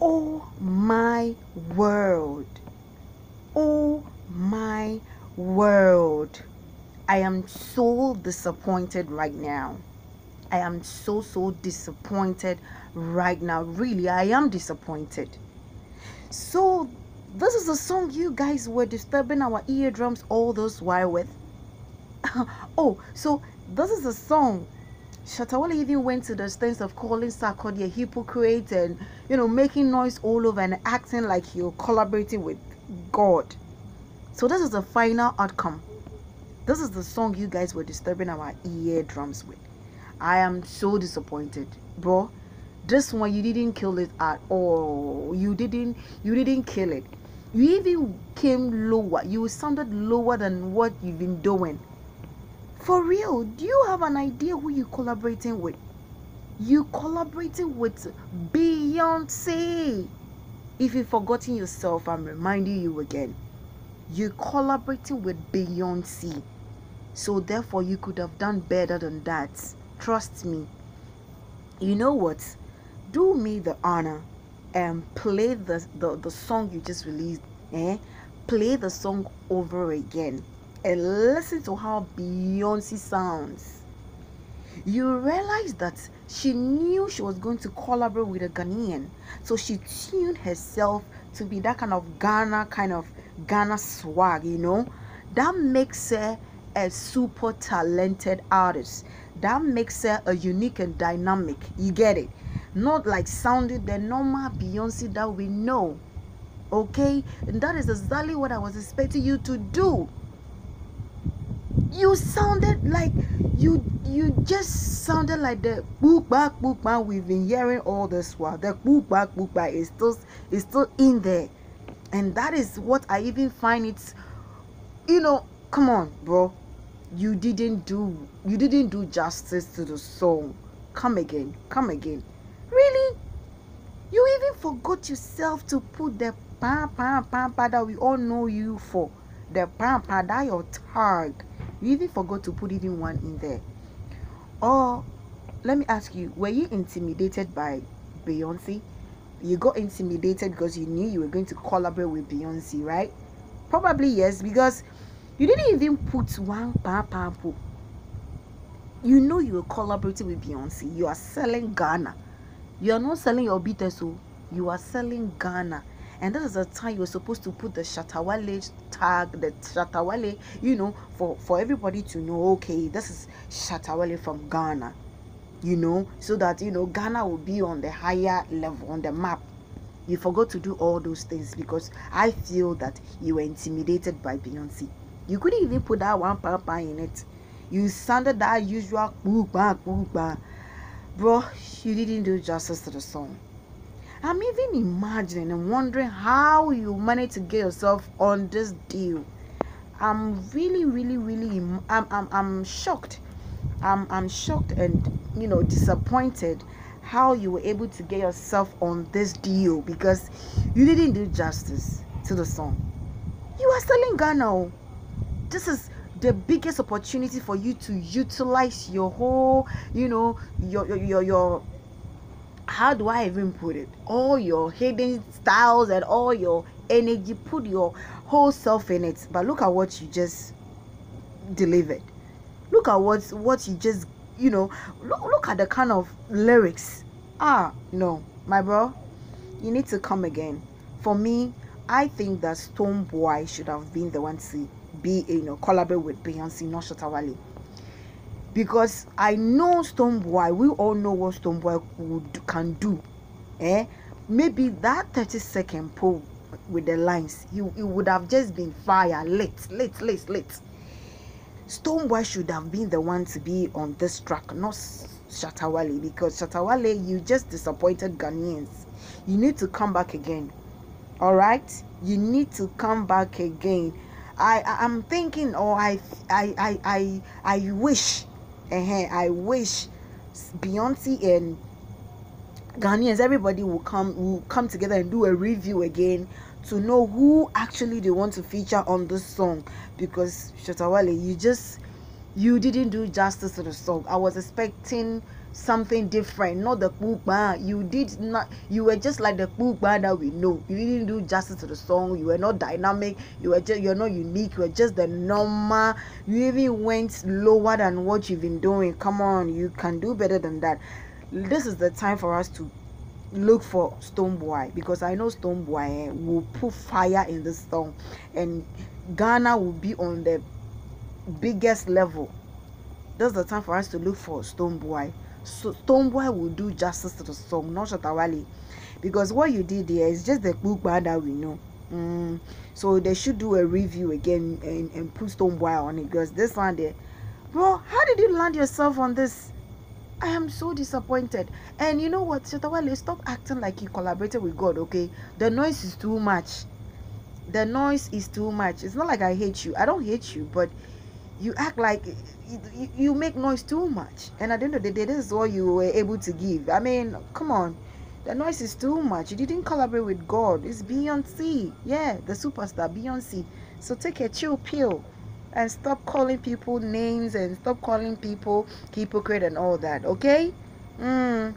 Oh my world. Oh my world. I am so disappointed right now. I am so, so disappointed right now. Really, I am disappointed. So, this is a song you guys were disturbing our eardrums all this while with. oh, so this is a song Shatta Wale even went to the extent of calling Sarkodie a hypocrite and, you know, making noise all over and acting like you're collaborating with God. So this is the final outcome. This is the song you guys were disturbing our eardrums with. I am so disappointed, bro. This one you didn't kill it at all. You didn't. You didn't kill it. You even came lower. You sounded lower than what you've been doing. For real, do you have an idea who you're collaborating with? You collaborating with Beyonce. If you've forgotten yourself, I'm reminding you again. You collaborating with Beyonce. So therefore you could have done better than that. Trust me. You know what? Do me the honor and play the, the, the song you just released. Eh? Play the song over again and listen to how Beyonce sounds, you realize that she knew she was going to collaborate with a Ghanaian. So she tuned herself to be that kind of Ghana, kind of Ghana swag, you know. That makes her a super talented artist. That makes her a unique and dynamic. You get it? Not like sounding the normal Beyonce that we know. Okay? And that is exactly what I was expecting you to do you sounded like you you just sounded like the book back book back we've been hearing all this while. The book back book back is still is still in there. And that is what i even find it you know come on bro. You didn't do you didn't do justice to the song come again come again. Really? You even forgot yourself to put the pa pa pa pa that we all know you for. The pa pa that your tag you even forgot to put even one in there. Or let me ask you, were you intimidated by Beyonce? You got intimidated because you knew you were going to collaborate with Beyonce, right? Probably yes, because you didn't even put one papa. You know you were collaborating with Beyonce. You are selling Ghana. You are not selling your beaters, so you are selling Ghana and this is the time you were supposed to put the Shatta Wale tag, the Shatta Wale, you know, for for everybody to know. Okay, this is Shatta Wale from Ghana, you know, so that you know Ghana will be on the higher level on the map. You forgot to do all those things because I feel that you were intimidated by Beyonce. You couldn't even put that one papa in it. You sounded that usual. Bro, you didn't do justice to the song. I'm even imagining and wondering how you managed to get yourself on this deal. I'm really, really, really, I'm, I'm, I'm shocked. I'm, I'm shocked and, you know, disappointed how you were able to get yourself on this deal because you didn't do justice to the song. You are selling Ghana. Oh. This is the biggest opportunity for you to utilize your whole, you know, your your your, your how do I even put it? All your hidden styles and all your energy, put your whole self in it. But look at what you just delivered. Look at what what you just you know. Look look at the kind of lyrics. Ah no, my bro, you need to come again. For me, I think that Stonebwoy should have been the one to be you know collaborate with Beyonce, not Shatta Wale because I know Stonebwoy. We all know what Stonebwoy would can do. Eh? Maybe that 30 second pull with the lines, he, he would have just been fire, lit, lit, lit, lit. Stonebwoy should have been the one to be on this track, not Shatta Wale, because Shatta Wale, you just disappointed Ghanaians. You need to come back again. All right, you need to come back again. I I'm thinking, or I I I I I wish uh I wish Beyonce and Ghanaians, everybody will come will come together and do a review again to know who actually they want to feature on this song because Shatta Wale, you just you didn't do justice to the song. I was expecting something different, not the Pugba. You did not, you were just like the Pugba that we know. You didn't do justice to the song. You were not dynamic. You were just, you're not unique. You were just the normal. You even went lower than what you've been doing. Come on, you can do better than that. This is the time for us to look for Stonebwoy because I know Stonebwoy eh, will put fire in this song and Ghana will be on the biggest level. That's the time for us to look for Stonebwoy. So Stonebwoy will do justice to the song, not Shatta Wale. Because what you did there is just the book that we know. Mm, so they should do a review again and, and put Stonebwoy on it because this one there. Bro, how did you land yourself on this? I am so disappointed. And you know what, Shatta Wale, stop acting like you collaborated with God, okay? The noise is too much. The noise is too much. It's not like I hate you. I don't hate you, but you act like you, you make noise too much. And at the end of the day, this is all you were able to give. I mean, come on. The noise is too much. You didn't collaborate with God. It's Beyonce. Yeah, the superstar, Beyonce. So take a chill pill and stop calling people names and stop calling people hypocrite and all that, okay? Mm.